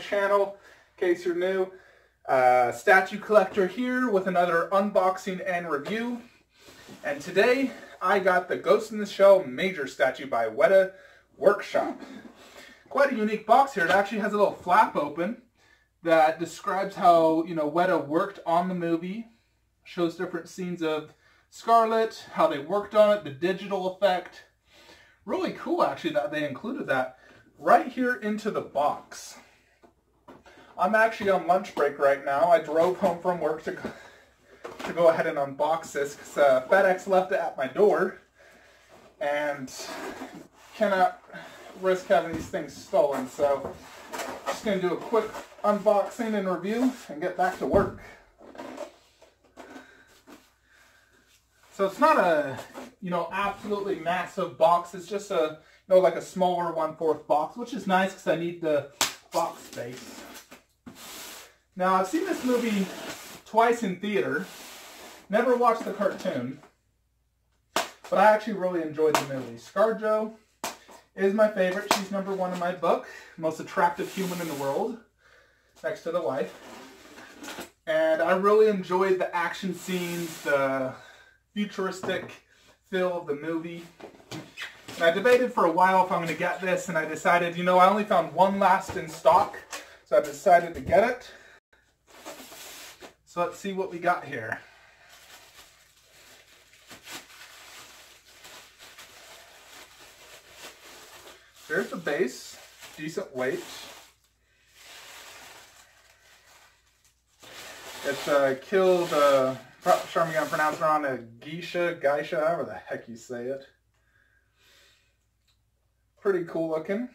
channel, in case you're new. Uh, statue collector here with another unboxing and review. And today I got the Ghost in the Shell Major Statue by Weta Workshop. Quite a unique box here. It actually has a little flap open that describes how, you know, Weta worked on the movie. Shows different scenes of Scarlett, how they worked on it, the digital effect. Really cool actually that they included that right here into the box. I'm actually on lunch break right now. I drove home from work to, to go ahead and unbox this because uh, FedEx left it at my door and cannot risk having these things stolen. So just going to do a quick unboxing and review and get back to work. So it's not a, you know, absolutely massive box. It's just a, you know, like a smaller one-fourth box, which is nice because I need the box space. Now, I've seen this movie twice in theater. Never watched the cartoon. But I actually really enjoyed the movie. ScarJo is my favorite. She's number one in my book. Most attractive human in the world. Next to the wife. And I really enjoyed the action scenes, the futuristic feel of the movie. And I debated for a while if I'm going to get this, and I decided, you know, I only found one last in stock, so I decided to get it. So let's see what we got here. There's the base, decent weight. It's uh, killed uh, sure I'm going to pronounce it wrong, a geisha, geisha, however the heck you say it. Pretty cool looking.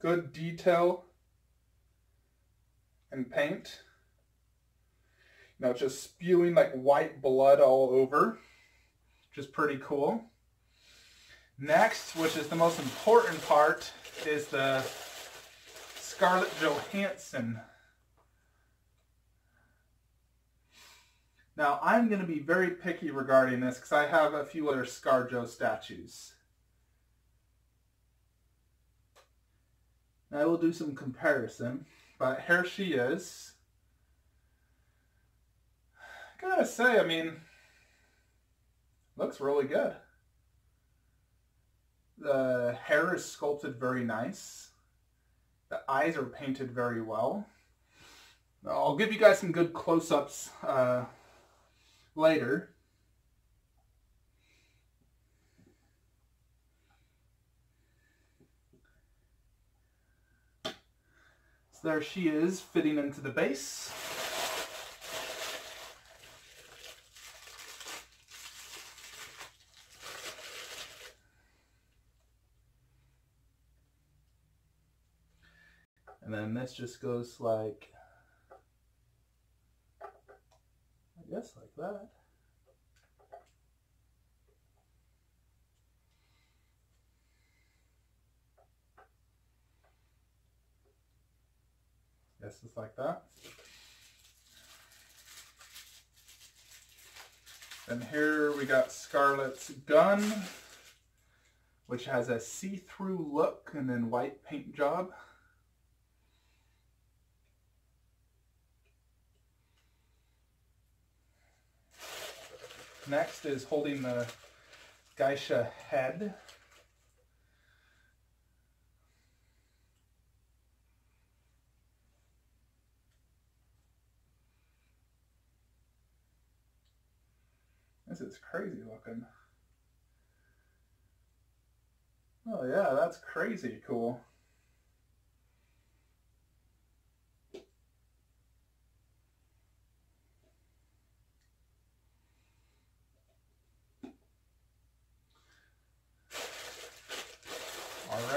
Good detail and paint. You know, just spewing like white blood all over, which is pretty cool. Next, which is the most important part, is the Scarlett Johansson Now, I'm going to be very picky regarding this because I have a few other ScarJo statues. I will do some comparison, but here she is. I gotta say, I mean, looks really good. The hair is sculpted very nice. The eyes are painted very well. I'll give you guys some good close-ups uh, later. So there she is fitting into the base. And then this just goes like I guess like that. Yes, just like that. And here we got Scarlett's gun, which has a see-through look and then white paint job. Next is holding the geisha head. This is crazy looking. Oh yeah, that's crazy cool.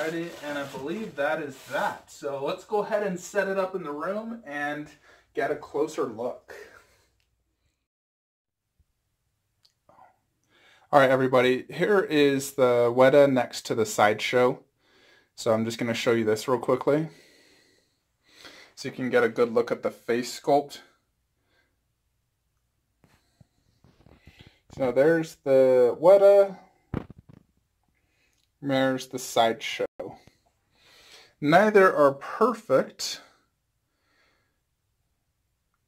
And I believe that is that. So let's go ahead and set it up in the room and get a closer look. Alright everybody, here is the Weta next to the sideshow. So I'm just going to show you this real quickly. So you can get a good look at the face sculpt. So there's the Weta there's the sideshow. Neither are perfect,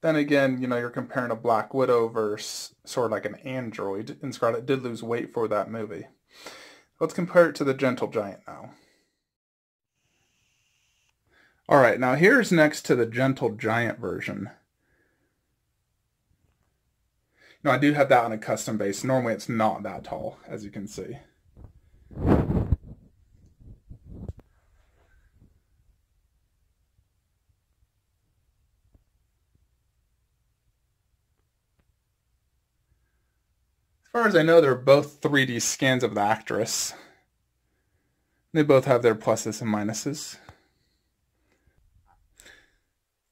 Then again, you know, you're comparing a Black Widow versus sort of like an android, and Scarlett did lose weight for that movie. Let's compare it to the Gentle Giant now. Alright, now here's next to the Gentle Giant version. Now I do have that on a custom base. Normally it's not that tall, as you can see. As far as I know, they're both 3D scans of the actress. They both have their pluses and minuses.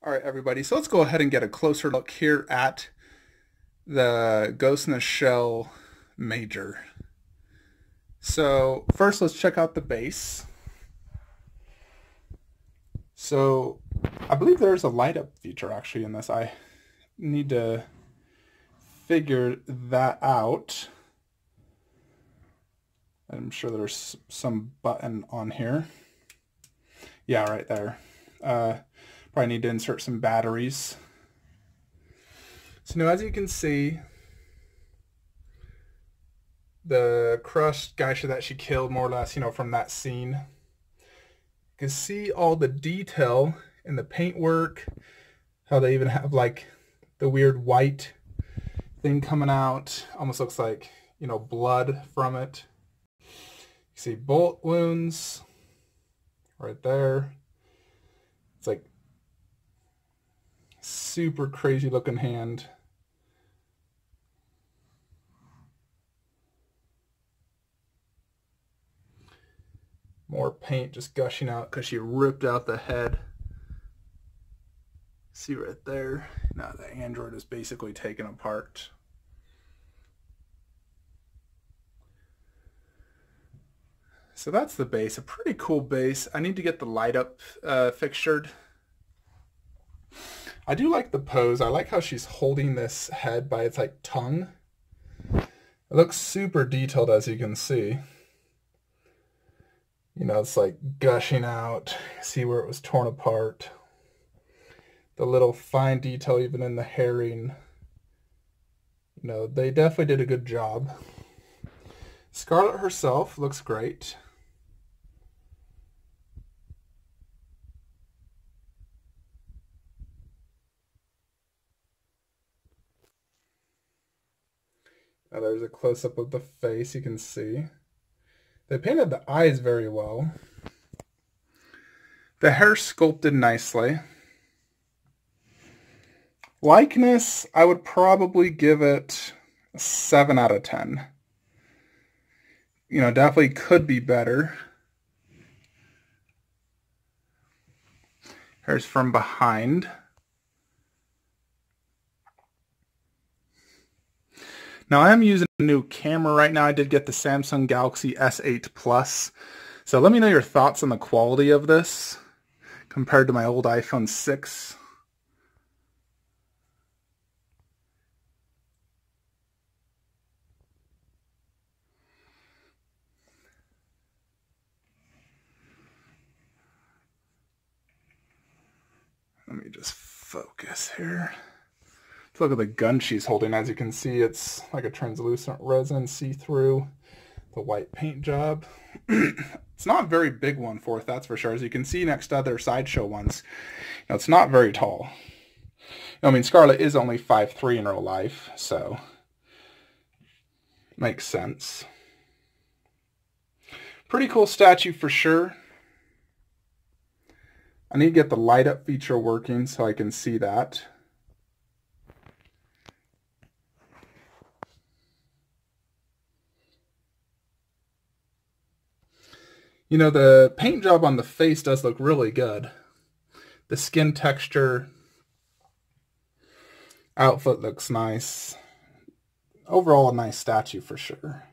Alright everybody, so let's go ahead and get a closer look here at the Ghost in the Shell Major. So first let's check out the base. So I believe there's a light up feature actually in this. I need to figure that out. I'm sure there's some button on here. Yeah, right there. Uh, probably need to insert some batteries. So now as you can see, the crushed geisha that she killed more or less, you know, from that scene. You can see all the detail in the paintwork, how they even have like the weird white thing coming out. Almost looks like, you know, blood from it. You see bullet wounds right there. It's like super crazy looking hand. More paint just gushing out because she ripped out the head. See right there? Now the android is basically taken apart. So that's the base, a pretty cool base. I need to get the light up uh, fixtured. I do like the pose. I like how she's holding this head by its like tongue. It looks super detailed as you can see. You know, it's like gushing out. See where it was torn apart the little fine detail even in the herring. You know, they definitely did a good job. Scarlett herself looks great. Now there's a close-up of the face you can see. They painted the eyes very well. The hair sculpted nicely. Likeness, I would probably give it 7 out of 10. You know, definitely could be better. Here's from behind. Now I am using a new camera right now. I did get the Samsung Galaxy S8 Plus. So let me know your thoughts on the quality of this compared to my old iPhone 6. Let me just focus here. Let's look at the gun she's holding. As you can see, it's like a translucent resin, see-through. The white paint job. it's not a very big one for that's for sure. As you can see next to other sideshow ones, you know, it's not very tall. I mean, Scarlett is only 5'3 in real life, so makes sense. Pretty cool statue for sure. I need to get the light up feature working so I can see that. You know, the paint job on the face does look really good. The skin texture, outfit looks nice. Overall, a nice statue for sure.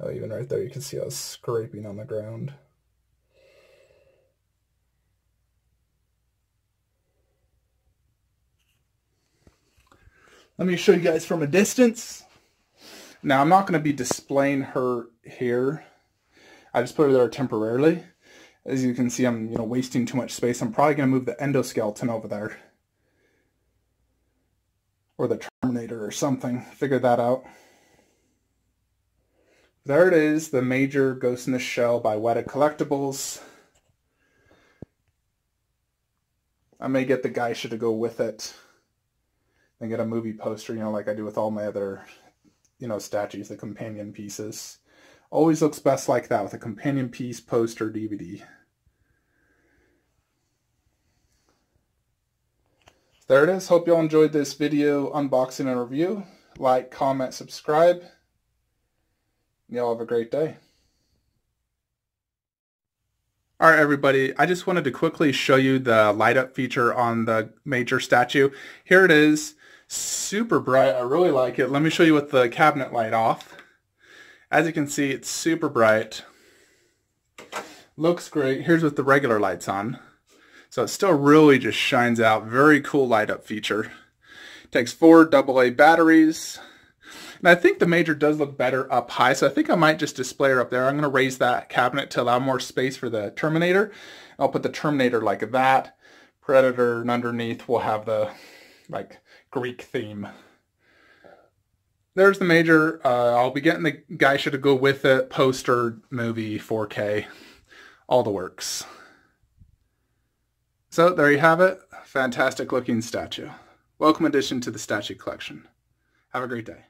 Oh, even right there, you can see I was scraping on the ground. Let me show you guys from a distance. Now, I'm not going to be displaying her here. I just put her there temporarily. As you can see, I'm you know wasting too much space. I'm probably going to move the endoskeleton over there. or the Terminator or something. Figure that out. There it is, the major Ghost in the Shell by Weta Collectibles. I may get the Geisha to go with it and get a movie poster, you know, like I do with all my other, you know, statues, the companion pieces. Always looks best like that with a companion piece, poster, DVD. There it is. Hope y'all enjoyed this video unboxing and review. Like, comment, subscribe. Y'all have a great day. Alright everybody, I just wanted to quickly show you the light up feature on the major statue. Here it is, super bright, I really like it. Let me show you with the cabinet light off. As you can see, it's super bright. Looks great. Here's with the regular lights on. So it still really just shines out. Very cool light up feature. Takes four AA batteries. And I think the Major does look better up high, so I think I might just display her up there. I'm going to raise that cabinet to allow more space for the Terminator. I'll put the Terminator like that. Predator, and underneath we'll have the like Greek theme there's the major. Uh, I'll be getting the Geisha to go with it, poster, movie, 4K, all the works. So there you have it. Fantastic looking statue. Welcome addition to the statue collection. Have a great day.